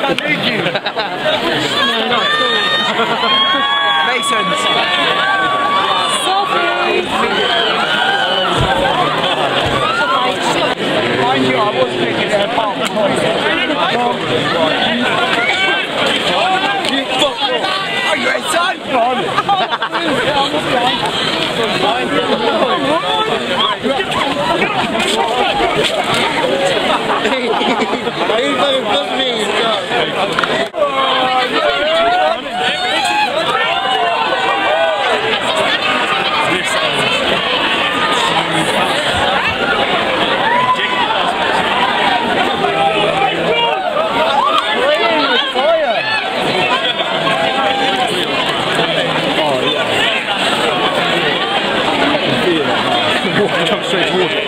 I need you. no, no, Masons. Sophie. Mind you, I was thinking at Are you inside? Oh, straight towards.